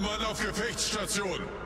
Mann auf Gefechtsstation!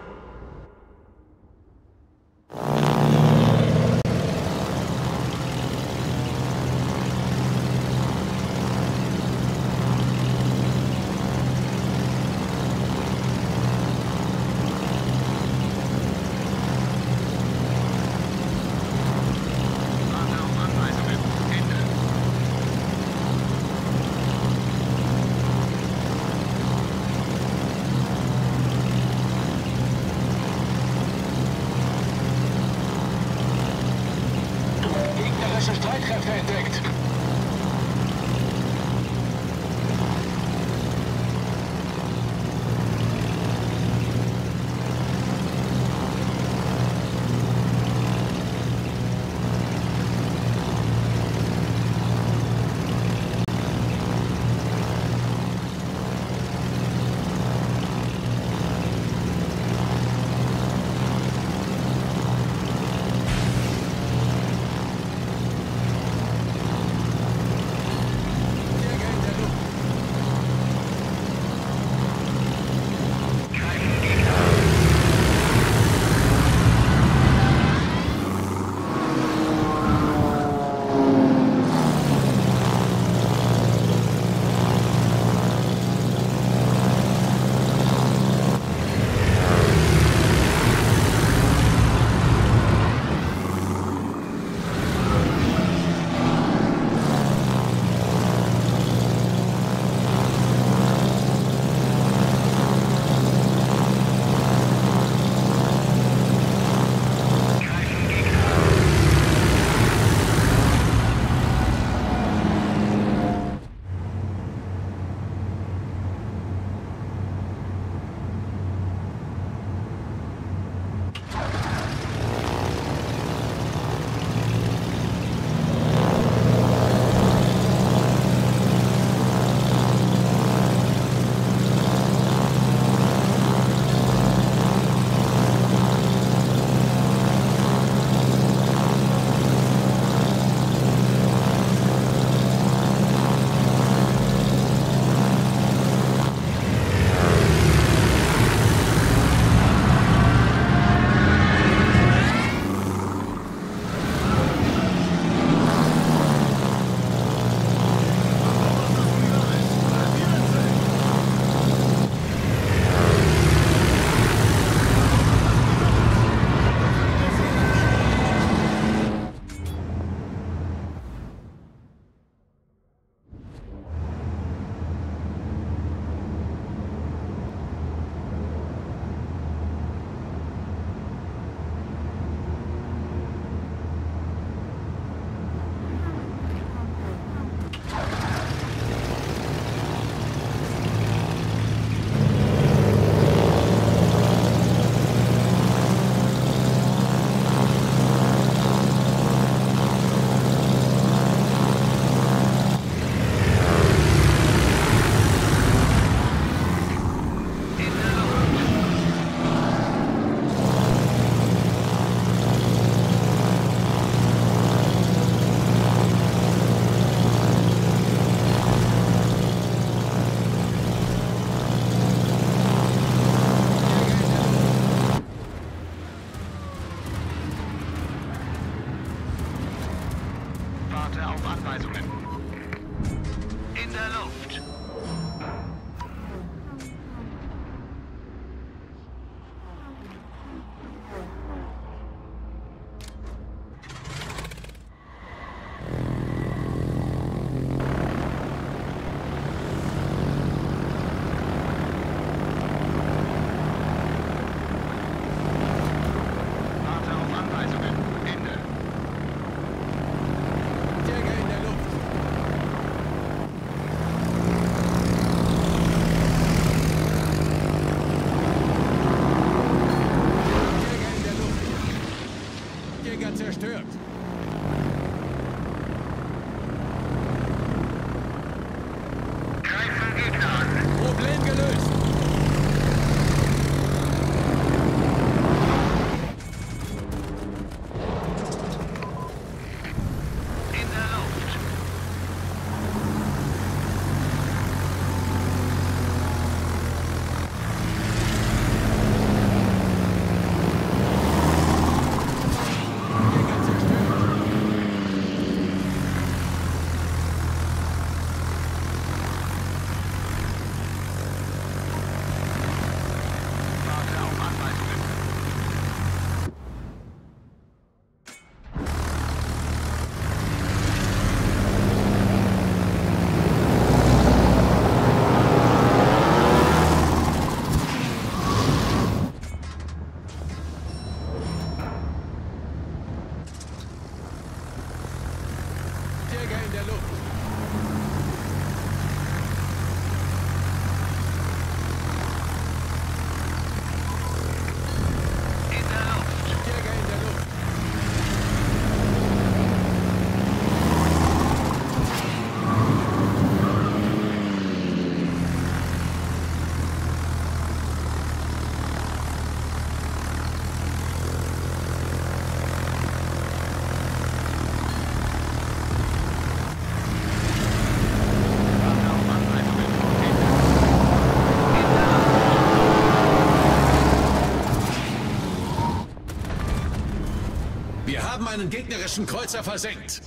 Einen gegnerischen Kreuzer versenkt.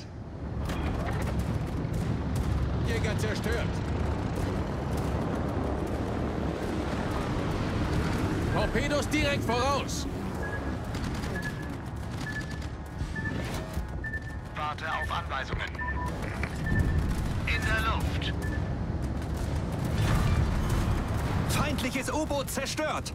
Jäger zerstört. Torpedos direkt voraus. Warte auf Anweisungen. In der Luft. Feindliches U-Boot zerstört.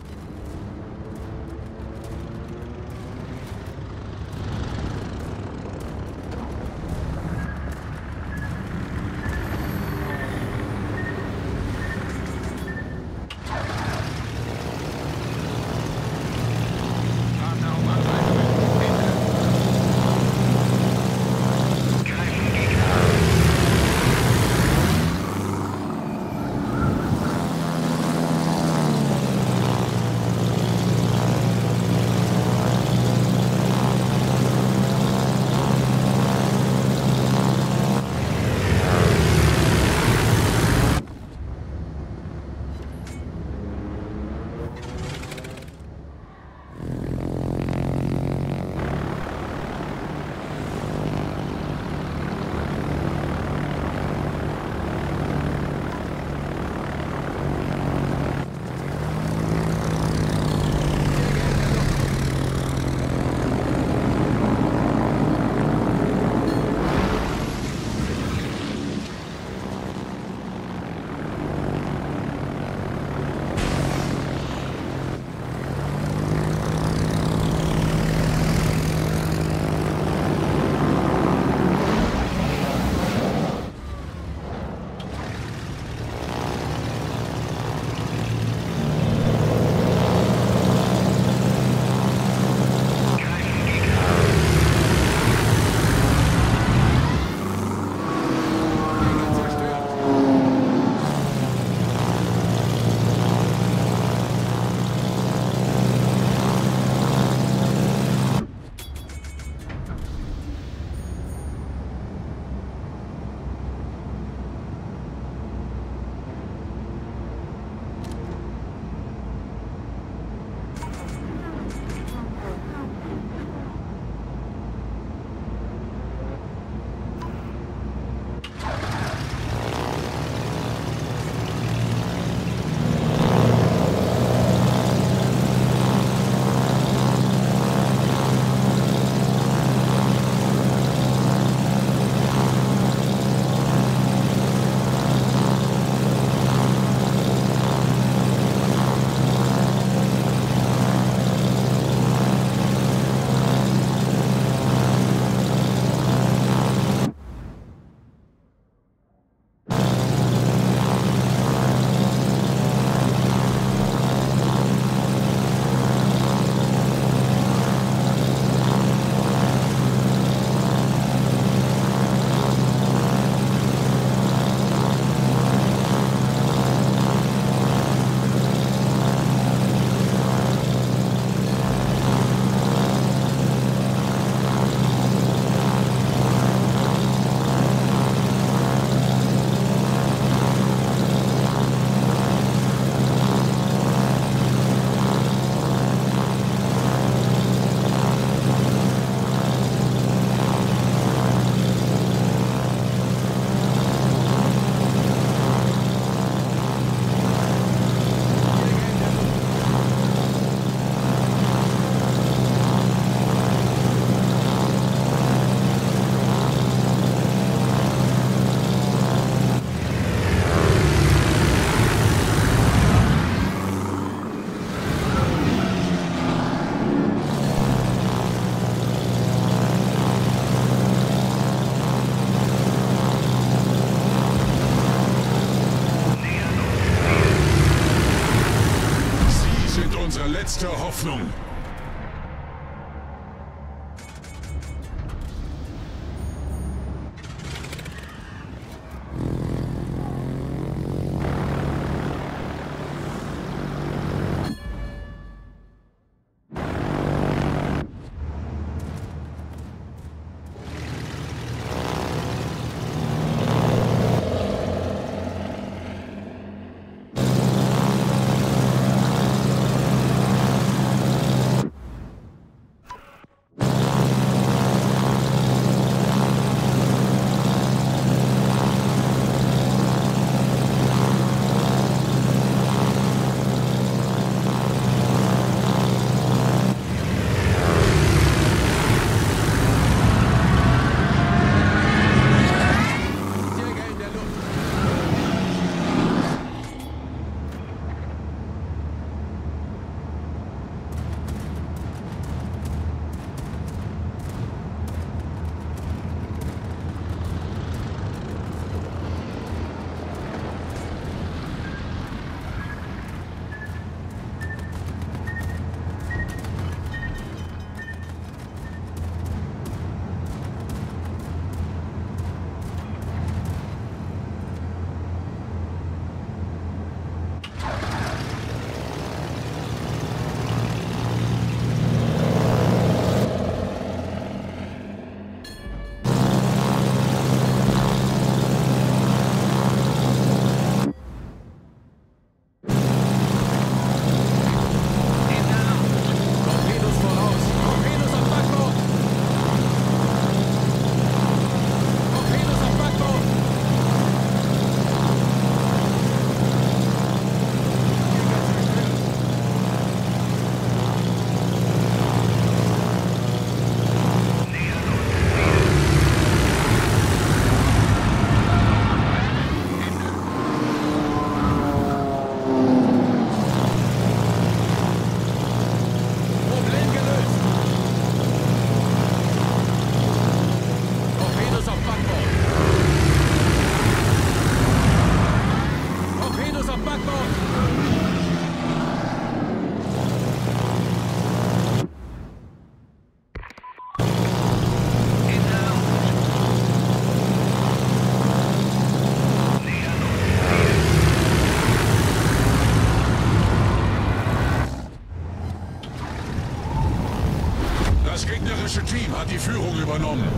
Das gegnerische Team hat die Führung übernommen.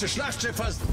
gegnerische Schlachtschiff hast.